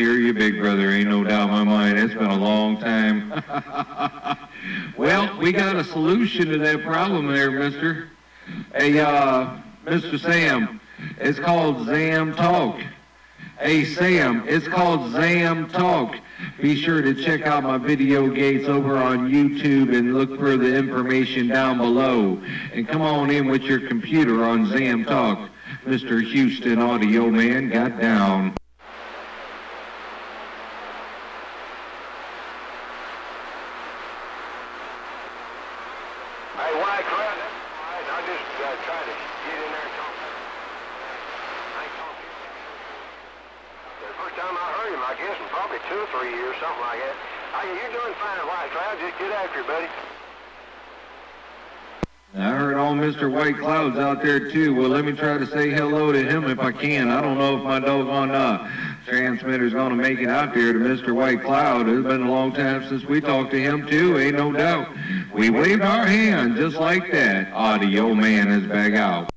hear you, big brother. Ain't no doubt in my mind. It's been a long time. well, we got a solution to that problem there, mister. Hey, uh, Mr. Sam, it's called ZamTalk. Hey, Sam, it's called ZamTalk. Be sure to check out my video gates over on YouTube and look for the information down below. And come on in with your computer on ZamTalk. Mr. Houston Audio Man got down. That's all right. I just uh, tried to get in there and talk. I ain't talking. The first time I heard him, I guess, in probably two or three years, something like that. Hey, you're doing fine, White Cloud. Just get after it, buddy. I heard all Mr. White Clouds out there too. Well, let me try to say hello to him if I can. I don't know if my doggone uh, transmitter's going to make it out there to Mr. White Cloud. It's been a long time since we talked to him too, ain't no doubt. We waved our hand just like that. Audio man is back out.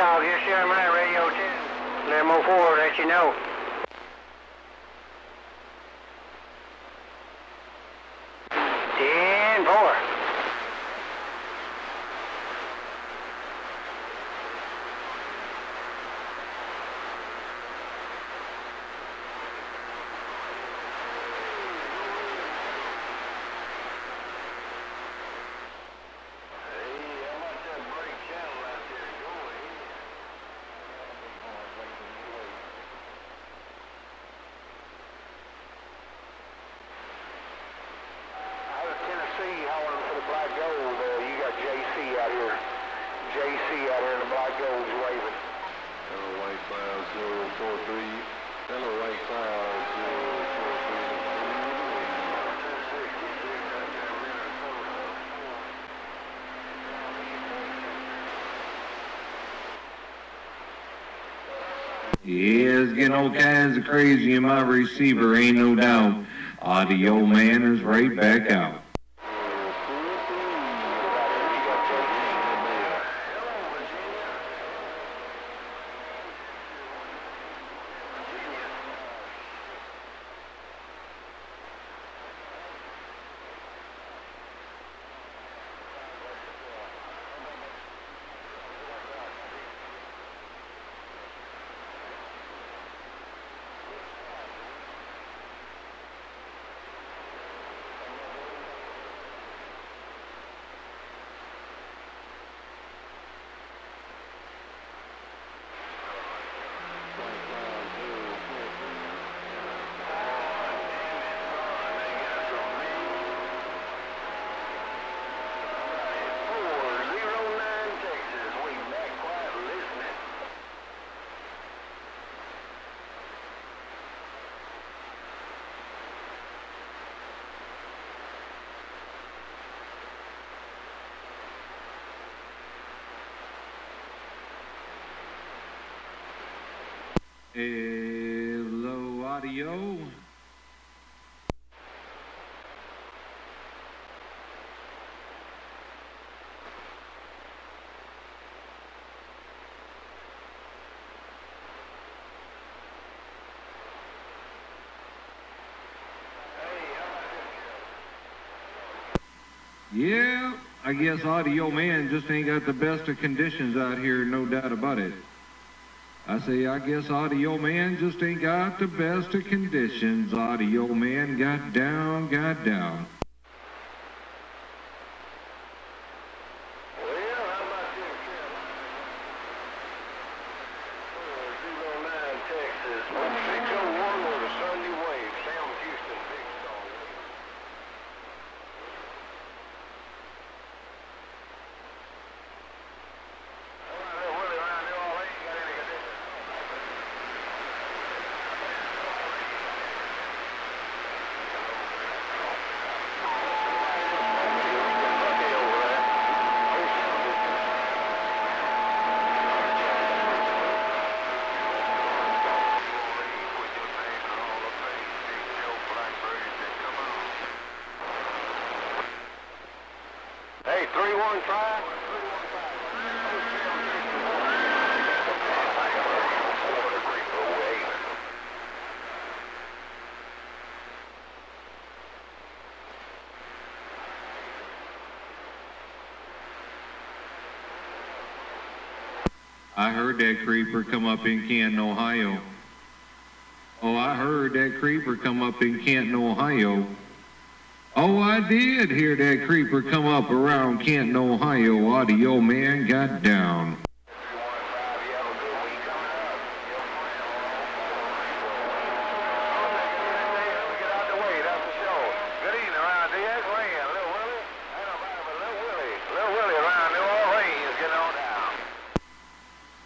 Here, man, Radio 10. Limo 4, let you know. Ten four. Out of Tennessee, hollering for the black gold. Uh, you got JC out here. JC out here in the black gold's waving. Hello, White Cloud 043. Hello, White Cloud 043. Yeah, it's getting all kinds of crazy in my receiver, ain't no doubt. Audio man is right back out. Hello, audio. Yeah, I guess Audio Man just ain't got the best of conditions out here, no doubt about it. I say, I guess Audio Man just ain't got the best of conditions. Audio Man got down, got down. 3-1 try. I heard that creeper come up in Canton, Ohio. Oh, I heard that creeper come up in Canton, Ohio. Oh, I did hear that creeper come up around Canton, Ohio. Audio man got down.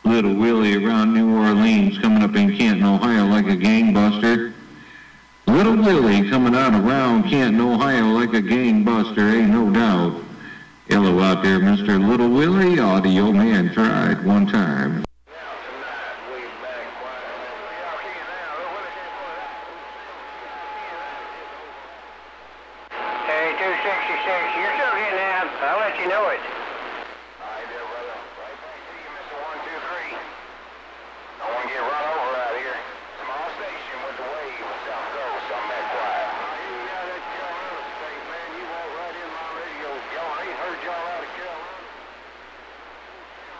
Little Willie around New Orleans coming up in Canton, Ohio like a gangbuster. Little Willie coming out around Canton, Ohio like a gangbuster, ain't no doubt. Hello out there, Mr. Little Willie. Audio man tried one time. Hey, 266, you're still getting out. I'll let you know it. All right, there, brother. Right back to you, Mr. 123. I want to get run over out here. Small station with the wave of South Coast. I'm that quiet. I hear you out at Carolina State, man. You walk right in my radio. Y'all I ain't heard y'all out of Carolina.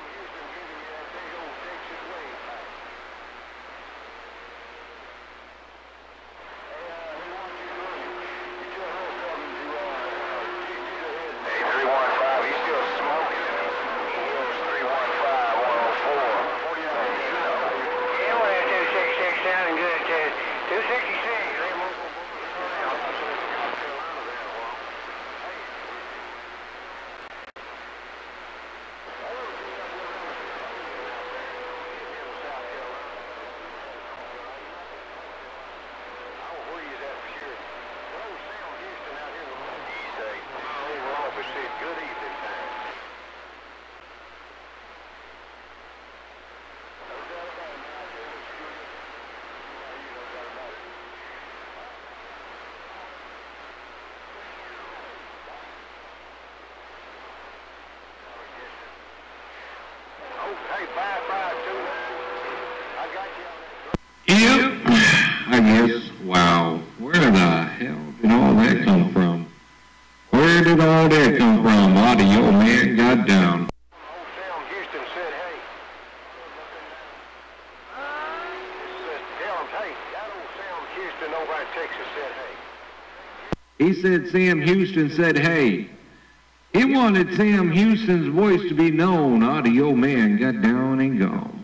Houston giving you that big old Texas wave pack. Hey, 315, you still smoking? Eagles 315, 104. Yeah, well, that 266 sounding good. Uh, 266. Good evening, man. Oh, hey, five, five, two. I got you on that. Yep, I guess. Wow, where the hell did all that come from? Where did all that come from? Audio man got down. He said Sam Houston said, hey. He wanted Sam Houston's voice to be known. Audio man got down and gone.